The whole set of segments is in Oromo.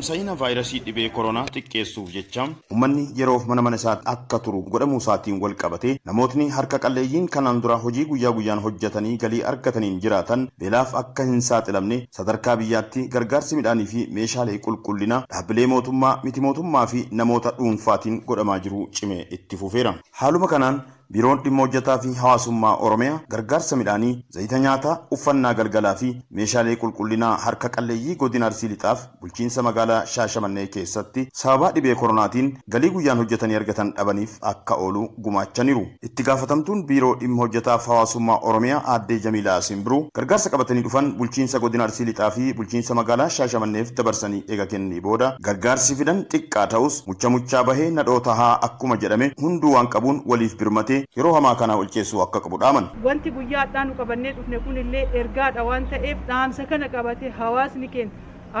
Tamsa'ina vaayirasii dhibee koronaa xiqqeessuuf jecha uummanni yeroof mana mana isaatti akka turu godhamuu isaatiin wal qabatee namootni harka qalleeyyiin kanaan dura hojii guyyaa guyyaan hojjetanii galii argataniin jiraatan beelaaf akka hin saaxilamne sadarkaa biyyaatti gargaarsi midhaanii fi meeshaalee qulqullinaa dhaabbilee mootummaa miti mootummaa fi namoota dhuunfaatiin godhamaa jiru cimee itti fufeera. Haaluma kanaan biiroon dhimma hojjetaa fi hawaasummaa oromiyaa gargaarsa midhaanii zayita nyaataa uffannaa galgalaa fi meeshaalee qulqullinaa harka qalleeyyii godina arsii lixaaf bulchiinsa magaalaa shaashamannee keessatti sababaa dhibee koronaatiin galii guyyaan hojjetanii argatan dhabaniif akka oolu gumaachaniiru. Itti gaafatamtuun biiroo dhimma hojjetaaf hawaasummaa oromiyaa aaddee jamiilaa simbiruu gargaarsa qabatanii dhufan bulchiinsa godina arsii lixaa fi bulchiinsa magaalaa shaashamanneef dabarsanii eega kennanii booda gargaarsi fidan xiqqaa ta'us mucha muchaa bahee nadhoota haa akkuma jedhame hunduu waan qabuun waliif birmatee yeroo hamaa kana olcheessuu akka qabu dhaaman. Wanti guyyaa addaa nu qabannee dhufne kun illee ergaadha waan ta'eef dhaamsa kana qabate hawaasni keenya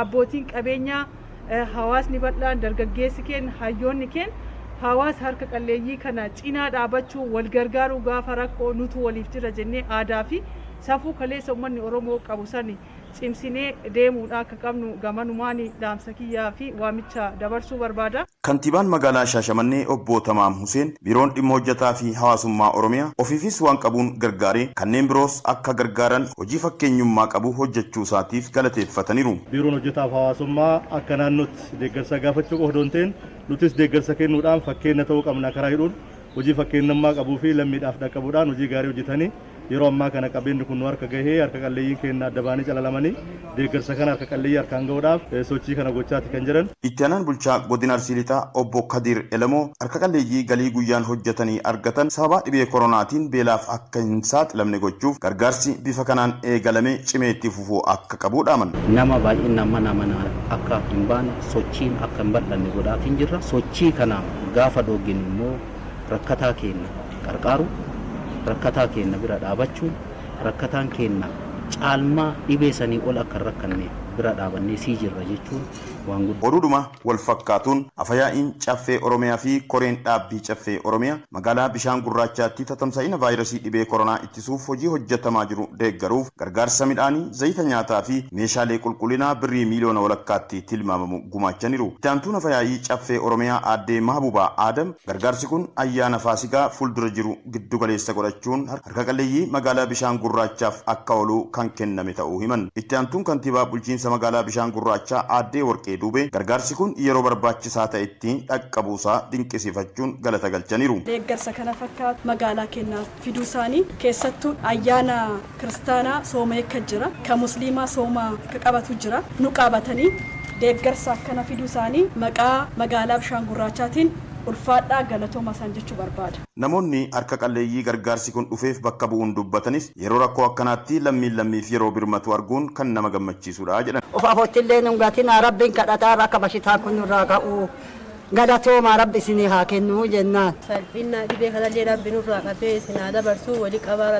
abbootiin qabeenyaa hawaasni bal'aan dargaggeessi keenya hayyoonni keenya hawaasa harka qalleeyyii kana cinaa dhaabachuu wal gargaaruu gaafa rakkoo nutu waliif jira jennee aadaa fi safuu kaleessa uummanni Oromoo qabu sani cimsinee deemuudha akka qabnu gamanumaan dhaamsa kiyyaa fi waamicha dabarsuu barbaada. Kantiibaan magaalaa Shaashamannee obbo Tamaam Huseen biiroon dhimma hojjetaa fi hawaasummaa Oromiyaa ofiifis waan qabuun gargaaree kanneen biroos akka gargaaran hojii fakkeenyummaa qabu hojjechuu isaatiif galateeffataniiru. Biiroon hojjetaaf hawaasummaa akka naannootti deeggarsa gaafachuu qofa ta'in nutis deeggarsa kennuudhaan fakkeenya ta'uu qabna karaa hidhuun hojii fakkeenyummaa qabuu fi lammiidhaaf dhaqqabuudhaan hojii gaarii hojjetanii yeroo ammaa kana qabeenyi kun harka gahee harka qalleeyyiin keenya adda baanii calalamanii deeggarsa kana harka qalleeyyii harkaan gahuudhaaf sochii kana gochaati kan jiran. Itti aanaan bulchaa godina Arsii Lixaa obbo Kadir Elamoo harka qalleeyyii galii guyyaan hojjetanii argatan sababa dhibee koronaatiin beelaaf akka hin saaxilamne gochuuf gargaarsi bifa kanaan eegalame cimee itti fufuu akka qabu dhaaman. Nama baay'inaan mana mana akka hin baane sochiin akka hin bal'anne godhaatiin jirra. Sochii kana gaafa dhooginu immoo rakkataa keenya qarqaaru rakkataa keenya bira dhaabachuun rakkataan keenya caalmaa dhibee sanii ol akka hin rakkanne bira dhaabannee sii jirra jechuun waan guddaa. Oduudhuma wal fakkaatuun afayaa'iin caffee Oromiyaa fi koreen dhaabbii caffee Oromiyaa magaalaa bishaan gurraachaatti tatamsa'ina vaayirasii dhibee koronaa ittisuuf hojii hojjetamaa jiru deeggaruuf gargaarsa midhaanii zayita nyaataa fi meeshaalee qulqullinaa birrii miiliyoona walakkaatti tilmaamamu gumaachaniiru. Itti afayaa'ii caffee Oromiyaa aaddee Mahbubaa Aadam gargaarsi kun ayyaana faasigaa fuuldura jiru giddu galeessa godhachuun harka qalleeyyii magaalaa bishaan gurraachaaf akka oolu kan kenname ta'uu himan. Itti aantuun kantiibaa bulchiinsa magaalaa bishaan gurraachaa aaddee warqee duube gargaarsi kun yeroo barbaachisaa ta'etti dhaqqabuusaa dinqisiifachuun galata galchaniiru. Deeggarsa kana fakkaatu magaalaa keenyaaf fiduu isaanii keessattuu ayyaana kiristaanaa sooma eekka jira kan musliimaa sooma qabatu jira nu qabatanii deeggarsa akkana fiduu isaanii maqaa magaalaa bishaan gurraachaatiin ulfaadhaa galatooma isaan jechuu barbaada. Namoonni harka qalleeyyii gargaarsi kun dhufeef bakka bu'uun dubbatanis yeroo rakkoo akkanaatti lammiin lammiif yeroo birmatu arguun kan nama gammachiisudha jedhan. Of afottillee dhungaatiin rabbiin kadhataa akka bashitaa kun nurraa ka'u galatooma rabbi isinii haa kennuu jennaan. Salphina dhibee kanallee rabbi nurraa qabee isin haa dabarsuu walii qabaa